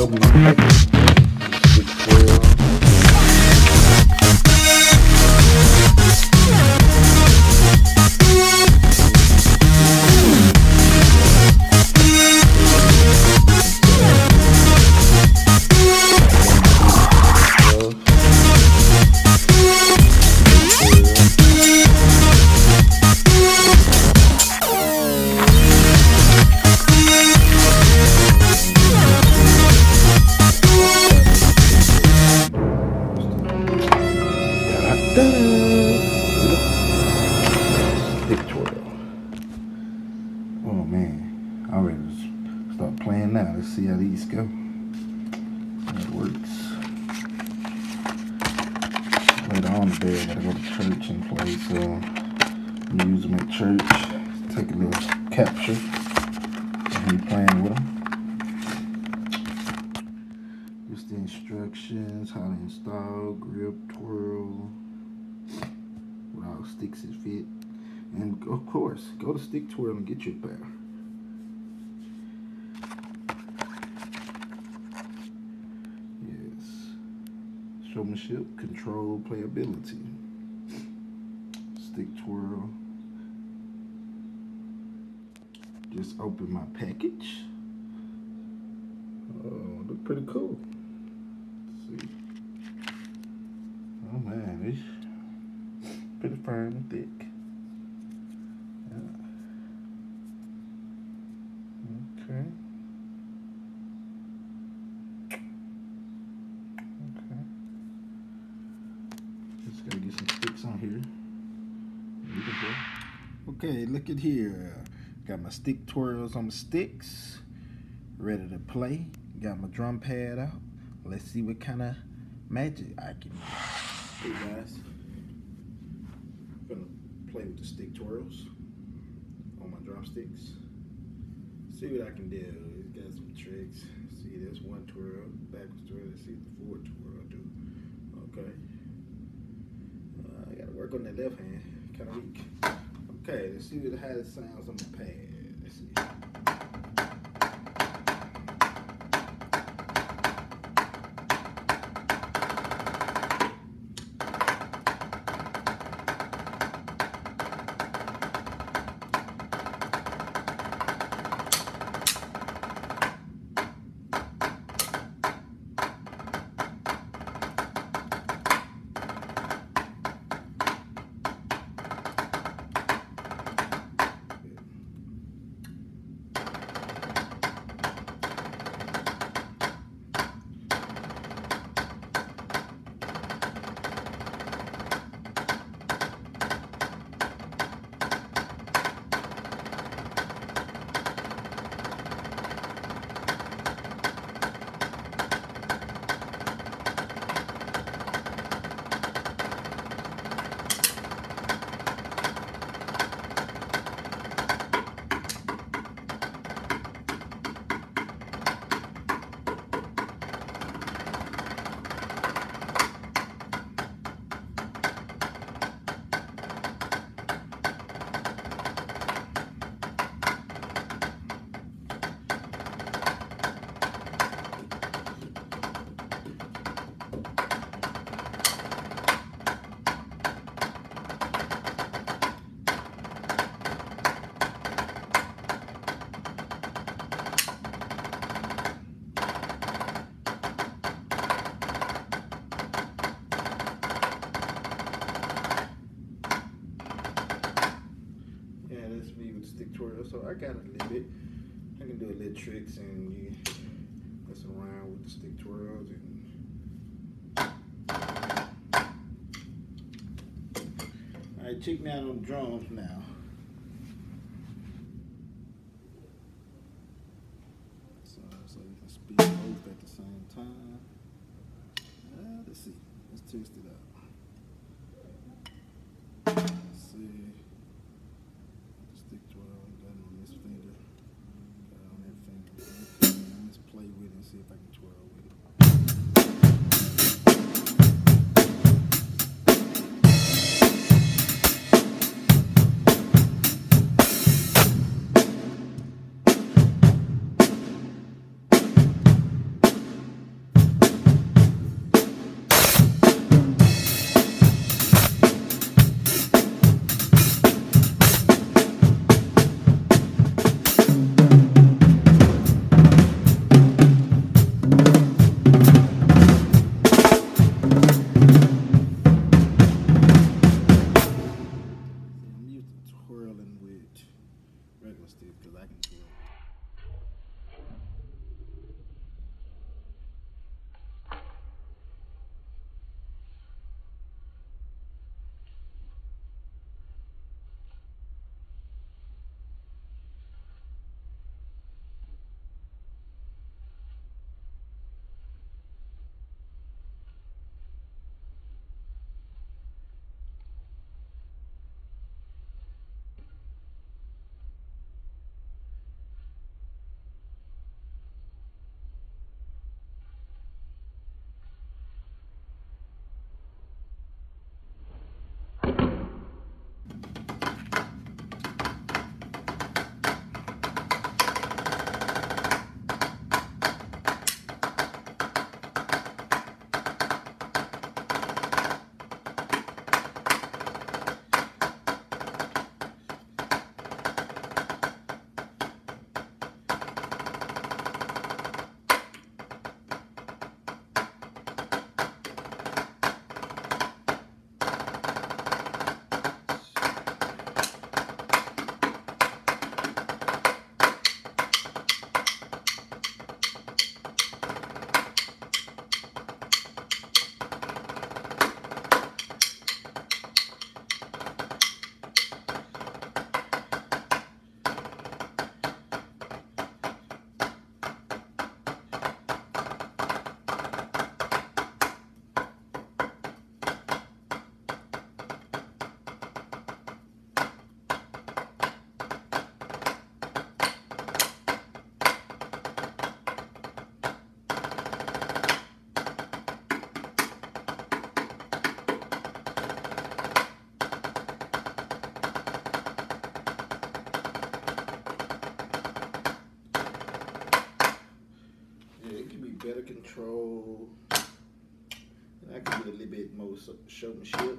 open Today, I gotta go to church and play, so I'm use them at church. Take a little capture of me playing with them. Just the instructions, how to install, grip, twirl, what all sticks it fit. And of course, go to Stick Twirl and get your pair. Showmanship, control, playability. Stick Twirl. Just open my package. Oh, look pretty cool. Let's see. Oh man, it's pretty firm and thick. Okay. Okay. Just gotta get some sticks on here. Okay, look at here. Got my stick twirls on my sticks. Ready to play. Got my drum pad out. Let's see what kind of magic I can do. Hey guys. gonna play with the stick twirls on my drumsticks see what I can do. It's got some tricks. See, there's one twirl, backwards twirl. Let's see the forward twirl do. Okay. Uh, I gotta work on that left hand. Kind of weak. See what how it sounds on the pad. A little bit. I can do a little tricks and you mess around with the stick twirls and. All right, check me out on drums now. So, can speak both at the same time. Uh, let's see. Let's test it out. Let's see. So- showmanship.